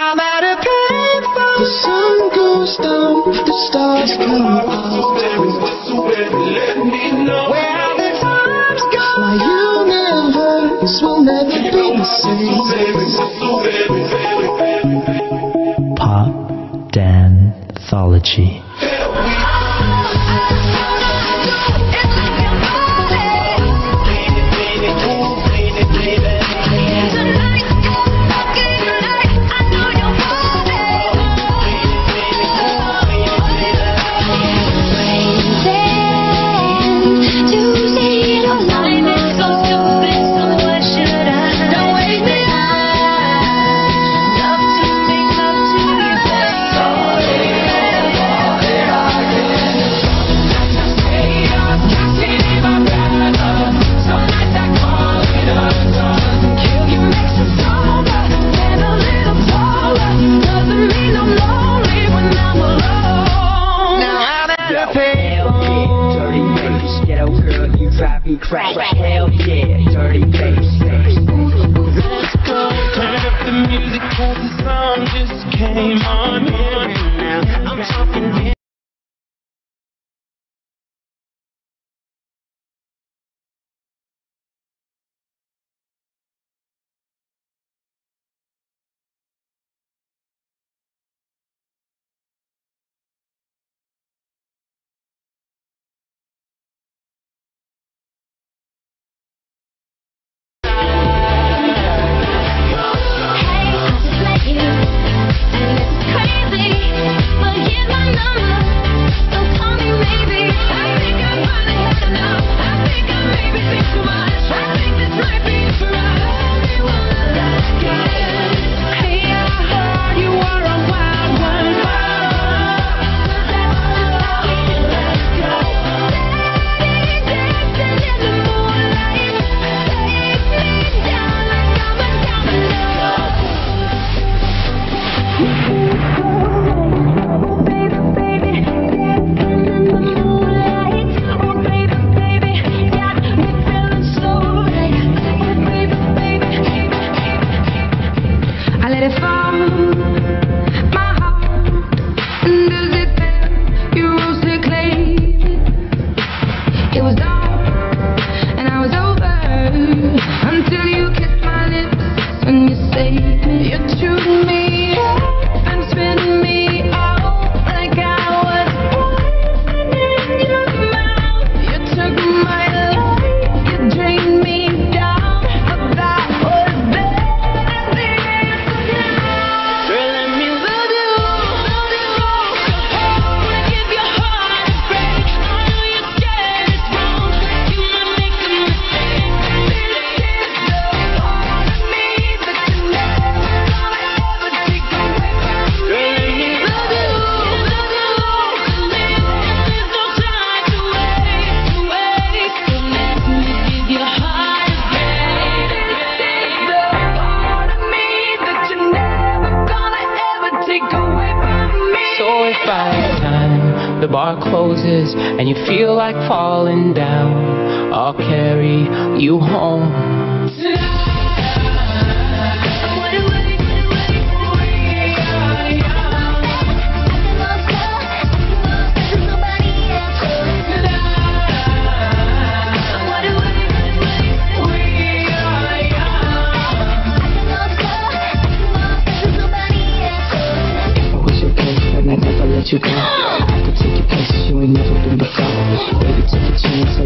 I'm at a. The sun goes down, the stars come out. Where the times go, my universe will never be the same. Pop Danthology. Drive me crazy. Hell yeah, dirty bass. Let's go. Turn up the music cause the song just came on. Now I'm talking Let it fall, bar closes and you feel like falling down, I'll carry you home. If I was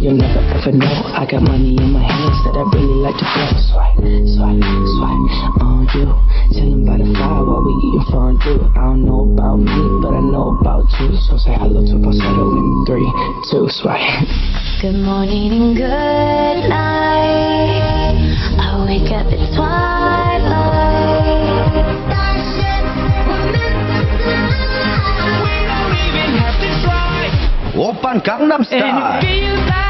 you'll never ever know. I got money in my hands that I really like to blow. Swipe, swipe, swipe on uh, you. Chilling by the fire while we eating fondue. I don't know about me, but I know about you. So say hello to falsetto in three, two, swipe. Good morning and good night. I wake up at twilight. Oppa Gangnam Style.